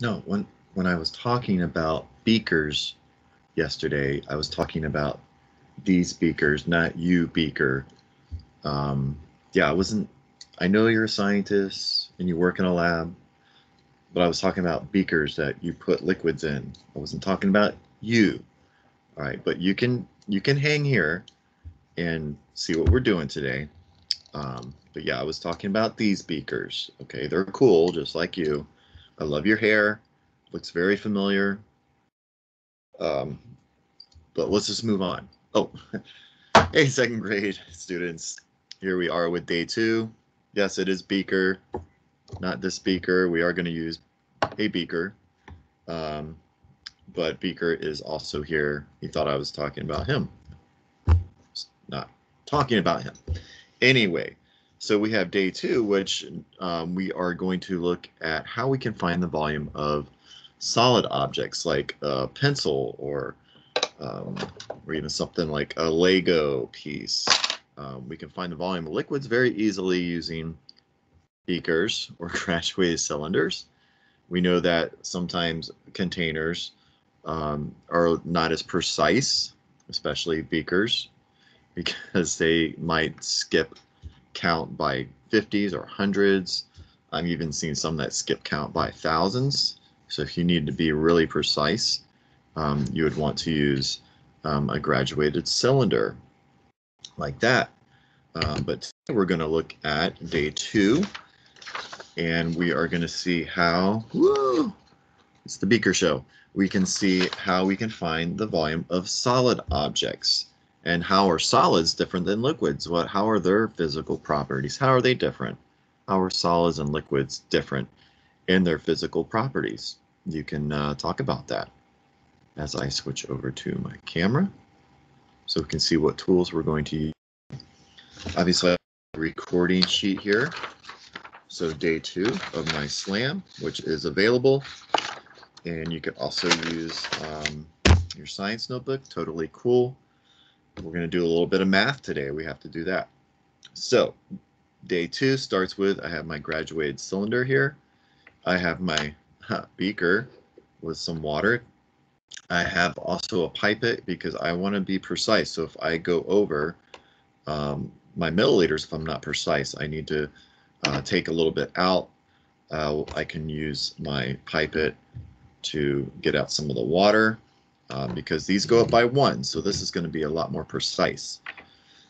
No, when when I was talking about beakers yesterday, I was talking about these beakers, not you beaker. Um, yeah, I wasn't. I know you're a scientist and you work in a lab, but I was talking about beakers that you put liquids in. I wasn't talking about you. All right, but you can you can hang here and see what we're doing today. Um, but yeah, I was talking about these beakers. Okay, they're cool, just like you. I love your hair. Looks very familiar. Um, but let's just move on. Oh, hey, second grade students. Here we are with day two. Yes, it is beaker, not this beaker. We are going to use a beaker. Um, but Beaker is also here. He thought I was talking about him. Not talking about him. Anyway, so we have day two, which um, we are going to look at how we can find the volume of solid objects like a pencil or um, or even something like a Lego piece. Um, we can find the volume of liquids very easily using beakers or graduated cylinders. We know that sometimes containers um, are not as precise, especially beakers, because they might skip count by 50s or hundreds. I've even seen some that skip count by thousands. So if you need to be really precise, um, you would want to use um, a graduated cylinder like that. Um, but we're going to look at day two, and we are going to see how, woo, it's the beaker show. We can see how we can find the volume of solid objects and how are solids different than liquids? What, how are their physical properties? How are they different? How are solids and liquids different in their physical properties? You can uh, talk about that as I switch over to my camera so we can see what tools we're going to use. Obviously, I have a recording sheet here. So day two of my slam, which is available. And you could also use um, your science notebook, totally cool. We're going to do a little bit of math today. We have to do that. So day two starts with, I have my graduated cylinder here. I have my beaker with some water I have also a pipette because I want to be precise. So if I go over um, my milliliters, if I'm not precise, I need to uh, take a little bit out. Uh, I can use my pipette to get out some of the water uh, because these go up by one. So this is going to be a lot more precise.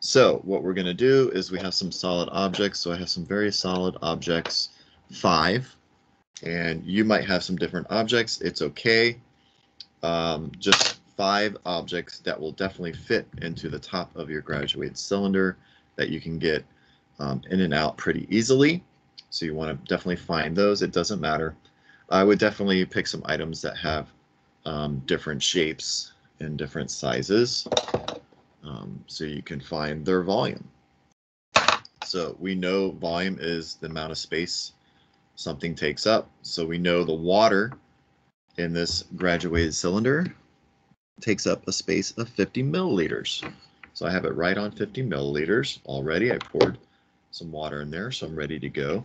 So what we're going to do is we have some solid objects. So I have some very solid objects, five, and you might have some different objects. It's okay um, just five objects that will definitely fit into the top of your graduated cylinder that you can get um, in and out pretty easily. So you want to definitely find those. It doesn't matter. I would definitely pick some items that have um, different shapes and different sizes um, so you can find their volume. So we know volume is the amount of space something takes up. So we know the water in this graduated cylinder takes up a space of 50 milliliters. So I have it right on 50 milliliters already. I poured some water in there, so I'm ready to go.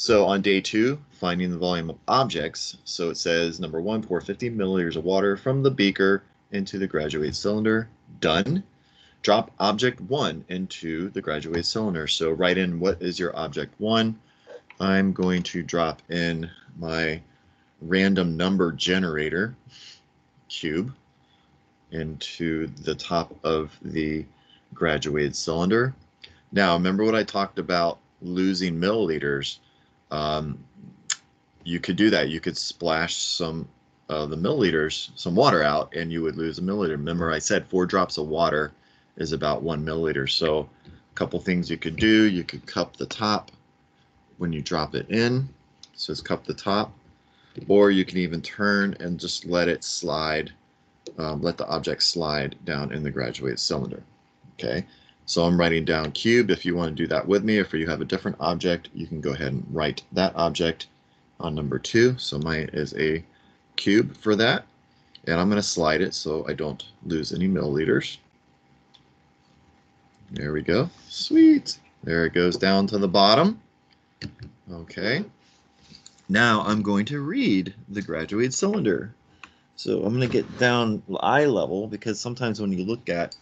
So on day two, finding the volume of objects. So it says number one, pour 50 milliliters of water from the beaker into the graduated cylinder. Done. Drop object one into the graduated cylinder. So write in what is your object one. I'm going to drop in my random number generator cube into the top of the graduated cylinder. Now, remember what I talked about losing milliliters? Um, you could do that. You could splash some of the milliliters, some water out, and you would lose a milliliter. Remember, I said four drops of water is about one milliliter. So, a couple things you could do. You could cup the top when you drop it in. So, it's cup the top or you can even turn and just let it slide, um, let the object slide down in the graduated cylinder. Okay, so I'm writing down cube. If you want to do that with me, if you have a different object, you can go ahead and write that object on number two. So mine is a cube for that. And I'm going to slide it so I don't lose any milliliters. There we go. Sweet. There it goes down to the bottom. Okay. Now I'm going to read the graduated cylinder. So I'm going to get down eye level because sometimes when you look at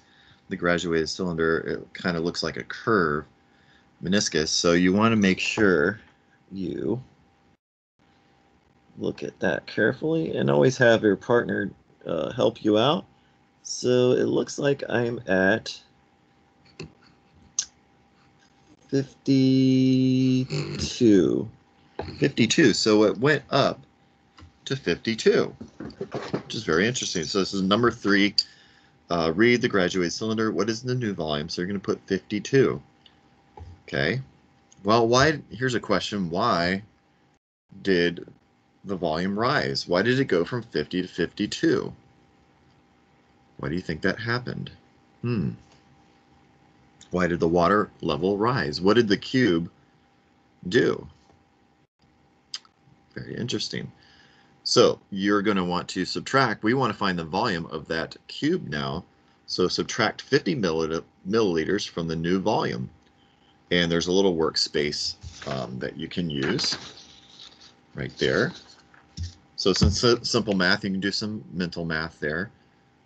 the graduated cylinder, it kind of looks like a curve meniscus. So you want to make sure you look at that carefully and always have your partner uh, help you out. So it looks like I'm at 52. 52. So it went up to 52, which is very interesting. So this is number three. Uh, read the graduated cylinder. What is the new volume? So you're going to put 52. Okay. Well, why? Here's a question. Why did the volume rise? Why did it go from 50 to 52? Why do you think that happened? Hmm. Why did the water level rise? What did the cube do? Very interesting. So you're going to want to subtract. We want to find the volume of that cube now. So subtract 50 milliliters from the new volume. And there's a little workspace um, that you can use right there. So since simple math, you can do some mental math there.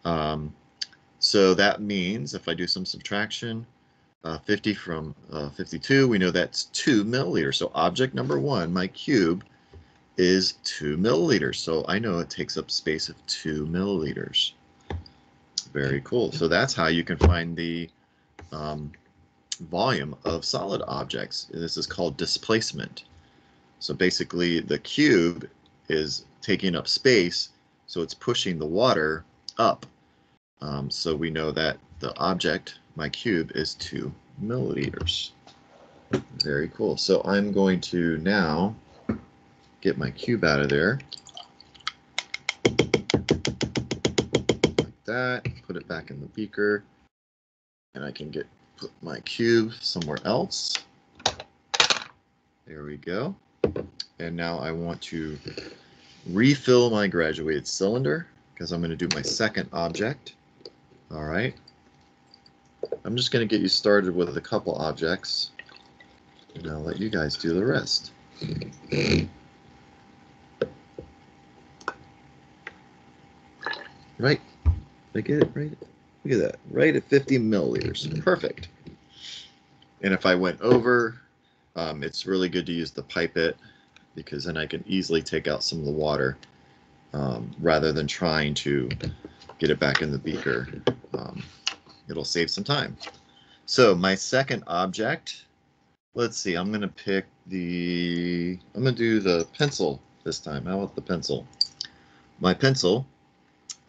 Um, so that means if I do some subtraction, uh, 50 from uh, 52, we know that's 2 milliliters. So object number one, my cube, is 2 milliliters. So I know it takes up space of 2 milliliters. Very cool. So that's how you can find the um, volume of solid objects. This is called displacement. So basically the cube is taking up space, so it's pushing the water up. Um, so we know that the object, my cube, is 2 milliliters. Very cool. So I'm going to now get my cube out of there. Like that. Put it back in the beaker. And I can get put my cube somewhere else. There we go. And now I want to refill my graduated cylinder because I'm going to do my second object. All right. I'm just going to get you started with a couple objects and I'll let you guys do the rest. Right. I get it right. Look at that. Right at 50 milliliters. Perfect. And if I went over, um, it's really good to use the pipette because then I can easily take out some of the water um, rather than trying to get it back in the beaker. Um, it'll save some time. So my second object, let's see, I'm going to pick the, I'm going to do the pencil this time. How about the pencil? My pencil,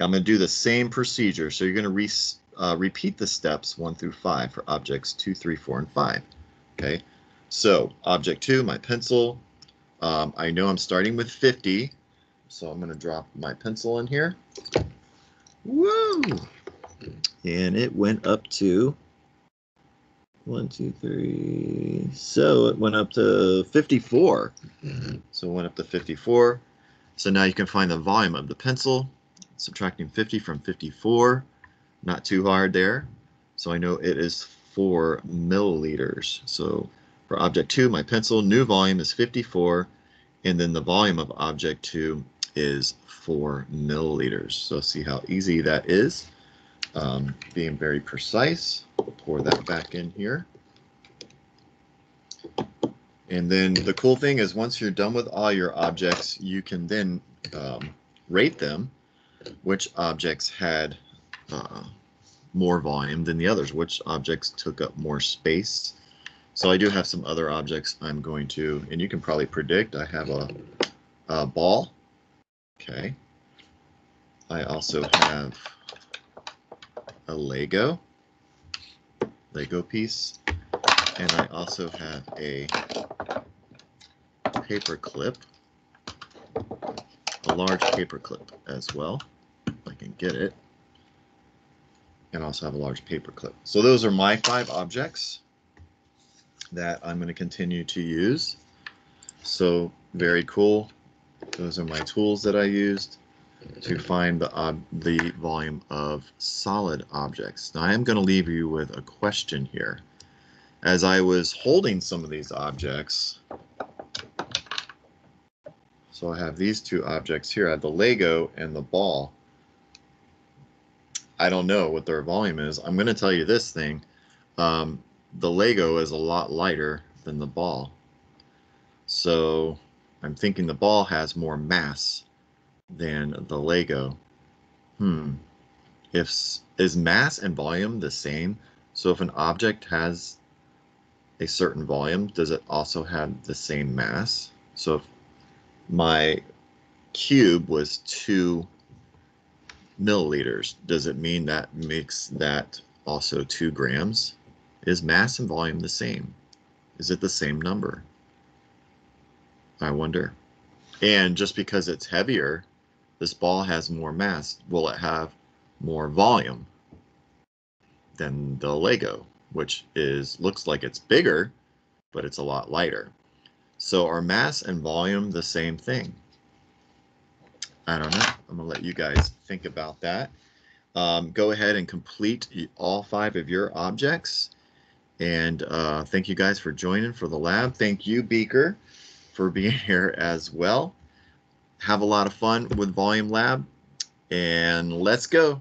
I'm going to do the same procedure. So you're going to re, uh, repeat the steps one through five for objects two, three, four, and five. Okay, so object two, my pencil, um, I know I'm starting with 50, so I'm going to drop my pencil in here. Woo! And it went up to one, two, three. So it went up to 54. So it went up to 54. So now you can find the volume of the pencil. Subtracting 50 from 54. Not too hard there. So I know it is 4 milliliters. So for object 2, my pencil, new volume is 54, and then the volume of object 2 is 4 milliliters. So see how easy that is. Um, being very precise, pour that back in here. And then the cool thing is once you're done with all your objects, you can then um, rate them, which objects had uh, more volume than the others, which objects took up more space, so I do have some other objects I'm going to, and you can probably predict, I have a, a ball. Okay. I also have a Lego, Lego piece, and I also have a paper clip, a large paper clip as well, I can get it, and also have a large paper clip. So those are my five objects that I'm going to continue to use. So very cool. Those are my tools that I used to find the, uh, the volume of solid objects. Now I am going to leave you with a question here. As I was holding some of these objects, So I have these two objects here. I have the Lego and the ball. I don't know what their volume is. I'm going to tell you this thing. Um, the Lego is a lot lighter than the ball. So I'm thinking the ball has more mass than the Lego. Hmm. If is mass and volume the same? So if an object has a certain volume, does it also have the same mass? So if my cube was two milliliters, does it mean that makes that also two grams? Is mass and volume the same? Is it the same number? I wonder. And just because it's heavier, this ball has more mass, will it have more volume than the Lego? which is looks like it's bigger, but it's a lot lighter. So are mass and volume the same thing? I don't know. I'm gonna let you guys think about that. Um, go ahead and complete all five of your objects. And uh, thank you guys for joining for the lab. Thank you, Beaker, for being here as well. Have a lot of fun with Volume Lab. And let's go.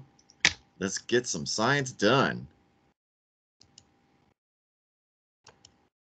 Let's get some science done.